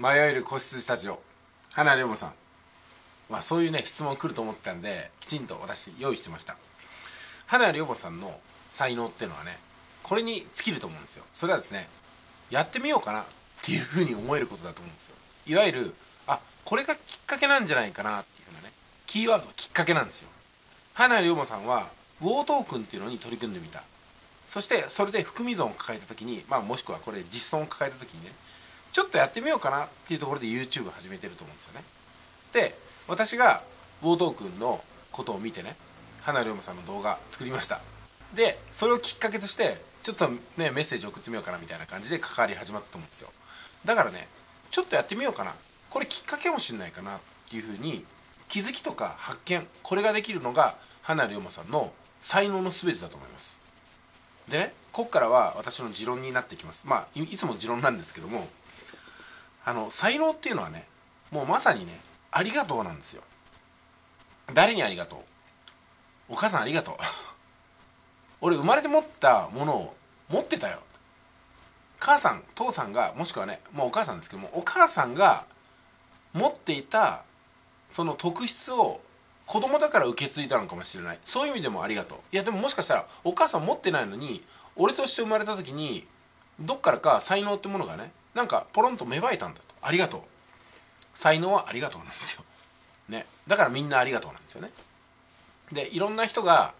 迷える個室スタジオ。花龍馬さん。まあそういうね質問来ると思ったんできちんと私用意してました。花龍馬さんの才能っていうのはねこれに尽きると思うんですよ。それはですねやってみようかなっていうふうに思えることだと思うんですよ。いわゆるあこれがきっかけなんじゃないかなっていうふうなねキーワードきっかけなんですよ。花龍馬さんはウォートークンっていうのに取り組んでみた。そしてそれで含み損を抱えた時に、まあ、もしくはこれ実損を抱えた時にねちょっとやってみようかなっていうところで YouTube 始めてると思うんですよね。で私がウォートークンのことを見てね花龍馬さんの動画作りました。でそれをきっかけとしてちょっとねメッセージ送ってみようかなみたいな感じで関わり始まったと思うんですよ。だからねちょっとやってみようかな。これきっかけかもしれないかなっていうふうに気づきとか発見これができるのが花龍馬さんの才能の全てだと思います。でねこっからは私の持論になってきます。まあいつも持論なんですけどもあの才能っていうのはねもうまさにねありがとうなんですよ。誰にありがとう？お母さんありがとう。俺生まれて持ったものを持ってたよ。母さん父さんがもしくはねもうお母さんですけどもお母さんが持っていたその特質を子供だから受け継いだのかもしれない。そういう意味でもありがとう。いやでももしかしたらお母さん持ってないのに俺として生まれた時にどっからか才能ってものがねなんかポロンと芽生えたんだと。ありがとう。才能はありがとうなんですよ。ね。だからみんなありがとうなんですよね。でいろんな人が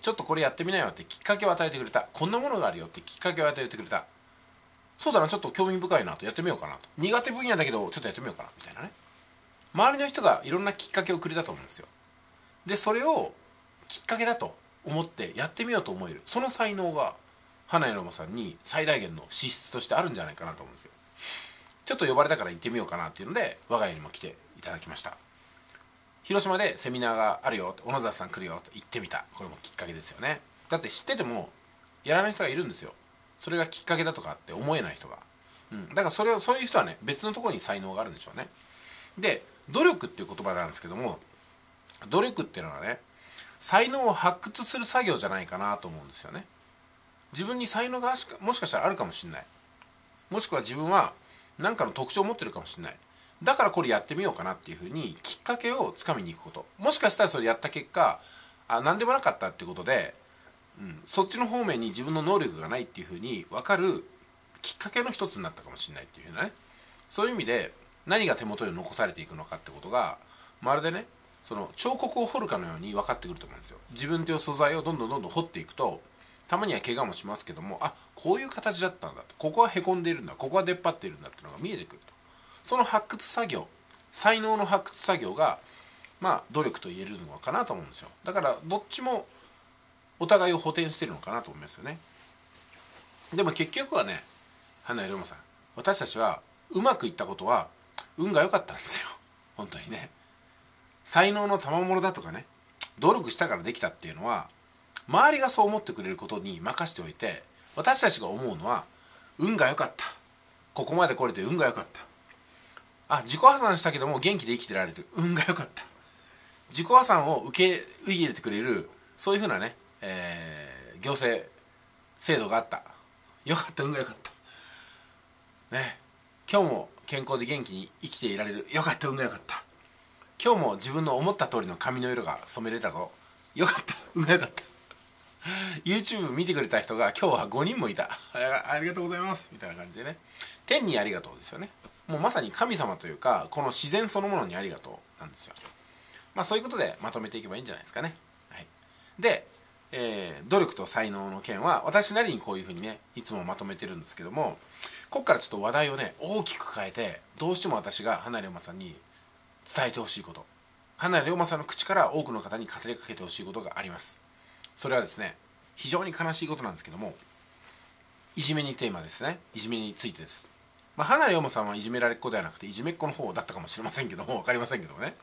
ちょっとこれやってみなよってきっかけを与えてくれた。こんなものがあるよってきっかけを与えてくれた。そうだなちょっと興味深いなと。やってみようかなと。苦手分野だけどちょっとやってみようかなみたいなね。周りの人がいろんなきっかけをくれたと思うんですよ。でそれをきっかけだと思ってやってみようと思える。その才能が花屋のさんに最大限の資質としてあるんじゃないかなと思うんですよ。ちょっと呼ばれたから行ってみようかなっていうので我が家にも来ていただきました。広島でセミナーがあるよ小野里さん来るよって言ってみた。これもきっかけですよね。だって知っててもやらない人がいるんですよ。それがきっかけだとかって思えない人が、うん、だからそれをそういう人はね別のとこに才能があるんでしょうね。で努力っていう言葉なんですけども努力っていうのはね才能を発掘する作業じゃないかなと思うんですよね。自分に才能がもしかしたらあるかもしれない。もしくは自分は何かの特徴を持ってるかもしれない。だからこれやってみようかなっていうふうにきっかけをつかみに行くこと。もしかしたらそれやった結果あ何でもなかったっていうことで、うん、そっちの方面に自分の能力がないっていうふうに分かるきっかけの一つになったかもしれないっていうね。そういう意味で何が手元に残されていくのかってことがまるでねその彫刻を彫るかのように分かってくると思うんですよ。自分という素材をどんどんどんどん彫っていくとたまには怪我もしますけどもあこういう形だったんだと。ここはへこんでいるんだ。ここは出っ張っているんだっていうのが見えてくると。その発掘作業才能の発掘作業がまあ努力と言えるのかなと思うんですよ。だからどっちもお互いを補填してるのかなと思いますよね。でも結局はね花井龍馬さん私たちはうまくいったことは運が良かったんですよ。本当にね。才能の賜物だとかね。努力したからできたっていうのは周りがそう思ってくれることに任しておいて私たちが思うのは運が良かった。ここまで来れて運が良かった。あ自己破産したけども元気で生きてられる。運が良かった。自己破産を受け入れてくれるそういうふうなね、えー、行政制度があった。よかった運が良かった。ね。今日も健康で元気に生きていられる。よかった運が良かった。今日も自分の思った通りの髪の色が染めれたぞ。よかった。運が良かった。YouTube 見てくれた人が今日は5人もいた。ありがとうございます。みたいな感じでね。天にありがとうですよね。もうまさに神様というかこの自然そのものにありがとうなんですよ。まあそういうことでまとめていけばいいんじゃないですかね、はい、で、えー、努力と才能の件は私なりにこういうふうにねいつもまとめてるんですけどもここからちょっと話題をね大きく変えてどうしても私が花龍馬さんに伝えてほしいこと。花龍馬さんの口から多くの方に語りかけてほしいことがあります。それはですね非常に悲しいことなんですけどもいじめにテーマですね。いじめについてです、まあ、花龍馬さんはいじめられっ子ではなくていじめっ子の方だったかもしれませんけども分かりませんけどもね。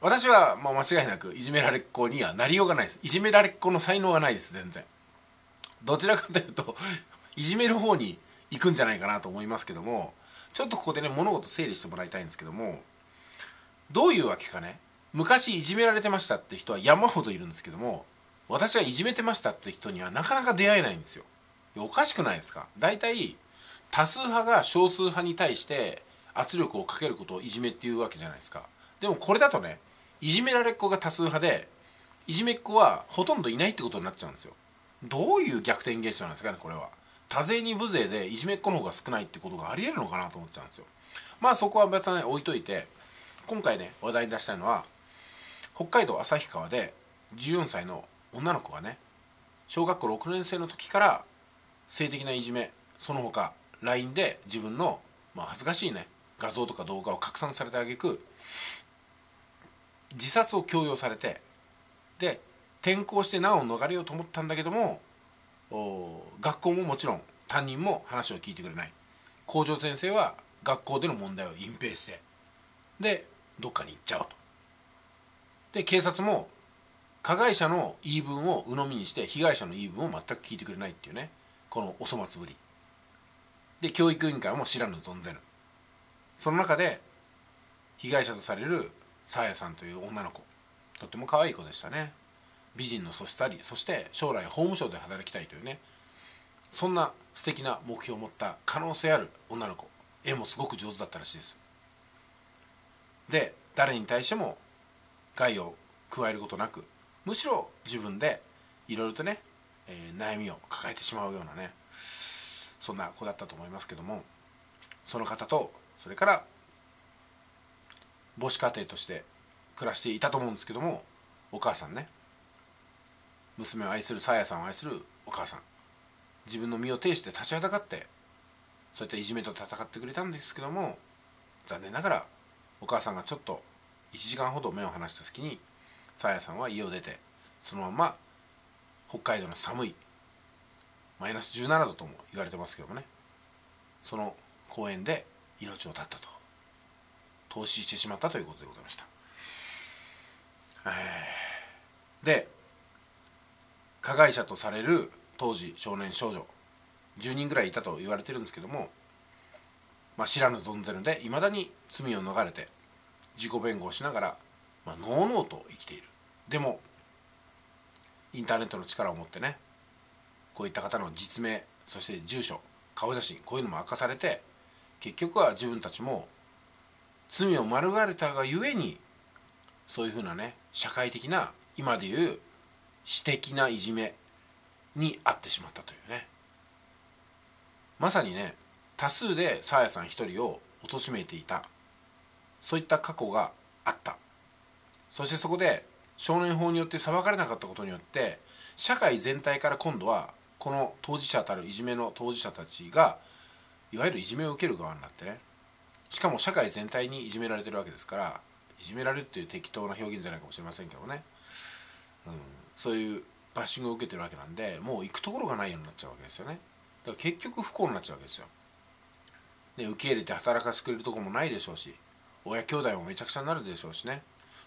私はまあ間違いなくいじめられっ子にはなりようがないです。いじめられっ子の才能はないです全然。どちらかというといじめる方に行くんじゃないかなと思いますけどもちょっとここでね物事整理してもらいたいんですけどもどういうわけかね昔いじめられてましたって人は山ほどいるんですけども私はいじめてましたって人にはなかなか出会えないんですよ。おかしくないですか？大体多数派が少数派に対して圧力をかけることをいじめっていうわけじゃないですか。でもこれだとねいじめられっ子が多数派でいじめっ子はほとんどいないってことになっちゃうんですよ。どういう逆転現象なんですかねこれは。多勢に無勢でいじめっ子の方が少ないってことがありえるのかなと思っちゃうんですよ。まあそこはまたね置いといて今回ね話題に出したいのは北海道旭川で14歳の女の子がね小学校6年生の時から性的ないじめその他 LINE で自分の、まあ、恥ずかしいね画像とか動画を拡散されてあげく自殺を強要されてで転校して難を逃れようと思ったんだけども学校ももちろん担任も話を聞いてくれない。校長先生は学校での問題を隠蔽してでどっかに行っちゃうと。で警察も加害者の言い分を鵜呑みにして被害者の言い分を全く聞いてくれないっていうね。このお粗末ぶり。で教育委員会も知らぬ存ぜぬその中で被害者とされるさやさんという女の子。とっても可愛い子でしたね。美人の素質ありそして将来法務省で働きたいというね。そんな素敵な目標を持った可能性ある女の子。絵もすごく上手だったらしいです。で誰に対しても害を加えることなくむしろ自分でいろいろとね、えー、悩みを抱えてしまうようなねそんな子だったと思いますけどもその方とそれから母子家庭として暮らしていたと思うんですけどもお母さんね娘を愛するさやさんを愛するお母さん自分の身を挺して立ちはだかってそういったいじめと戦ってくれたんですけども残念ながらお母さんがちょっと1時間ほど目を離した隙にさあやさんは家を出てそのまま北海道の寒いマイナス17度とも言われてますけどもね。その公園で命を絶ったと。投資してしまったということでございました。で加害者とされる当時少年少女10人ぐらいいたと言われてるんですけども、まあ、知らぬ存ぜぬでいまだに罪を逃れて自己弁護をしながら、まあ、のうのうと生きている。でもインターネットの力を持ってねこういった方の実名そして住所顔写真こういうのも明かされて結局は自分たちも罪を免れたがゆえにそういうふうなね社会的な今でいう私的ないじめに遭ってしまったというね。まさにね多数でさあやさん一人を貶めていた。そういった過去があった。そしてそこで少年法によって裁かれなかったことによって社会全体から今度はこの当事者たるいじめの当事者たちがいわゆるいじめを受ける側になってねしかも社会全体にいじめられてるわけですからいじめられるっていう適当な表現じゃないかもしれませんけどね、うん、そういうバッシングを受けてるわけなんでもう行くところがないようになっちゃうわけですよね。だから結局不幸になっちゃうわけですよ。で受け入れて働かせてくれるとこもないでしょうし親兄弟もめちゃくちゃになるでしょうしね。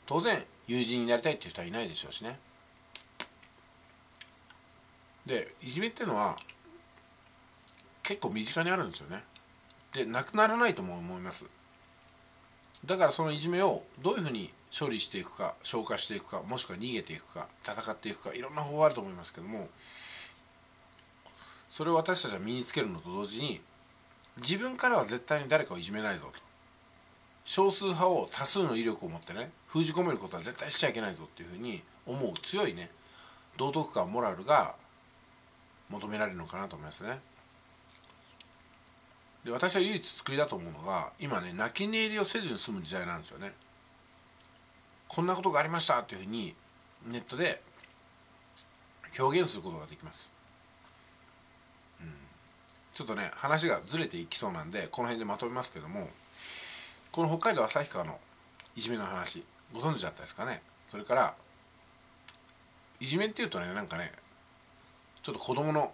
当然友人になりたいっていう人はいないでしょうしね。でいじめっていうのは結構身近にあるんですよね。でなくならないとも思います。だからそのいじめをどういうふうに処理していくか消化していくかもしくは逃げていくか戦っていくかいろんな方法あると思いますけどもそれを私たちは身につけるのと同時に自分からは絶対に誰かをいじめないぞと。少数派を多数の威力を持ってね封じ込めることは絶対しちゃいけないぞっていうふうに思う強いね道徳感モラルが求められるのかなと思いますね。で私は唯一救いだと思うのが今ね泣き寝入りをせずに済む時代なんですよね。こんなことがありましたっていうふうにネットで表現することができます。うん、ちょっとね話がずれていきそうなんでこの辺でまとめますけどもこの北海道旭川のいじめの話ご存知だったですかね？それからいじめっていうとねなんかねちょっと子供の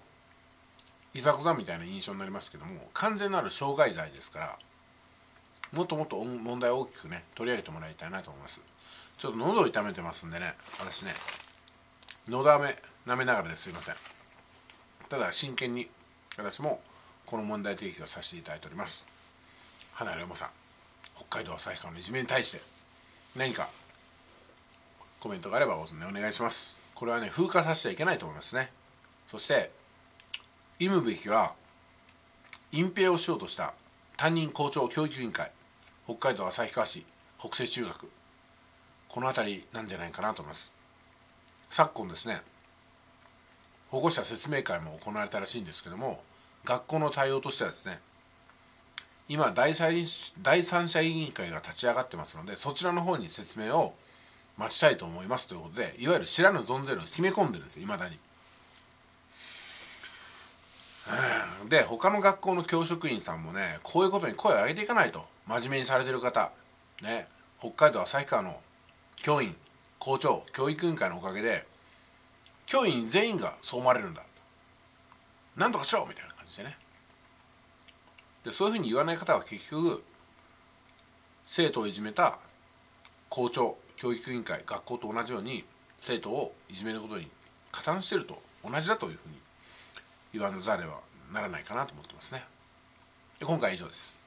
いざこざみたいな印象になりますけども完全なる傷害罪ですからもっともっと問題を大きくね取り上げてもらいたいなと思います。ちょっと喉を痛めてますんでね私ね喉飴舐めながらですいません。ただ真剣に私もこの問題提起をさせていただいております。花龍馬さん。北海道旭川のいじめに対して何かコメントがあればお願いします。これはね風化させちゃいけないと思いますね。そして忌むべきは隠蔽をしようとした担任校長教育委員会北海道旭川市北西中学。この辺りなんじゃないかなと思います。昨今ですね保護者説明会も行われたらしいんですけども学校の対応としてはですね今第三第三者委員会が立ち上がってますのでそちらの方に説明を待ちたいと思いますということでいわゆる知らぬ存ぜるを決め込んでるんですよいまだに。で他の学校の教職員さんもねこういうことに声を上げていかないと真面目にされてる方ね北海道旭川の教員校長教育委員会のおかげで教員全員がそう思われるんだなんとかしろみたいな感じでねでそういうふうに言わない方は結局生徒をいじめた校長教育委員会学校と同じように生徒をいじめることに加担してると同じだというふうに言わざればならないかなと思ってますね。今回以上です。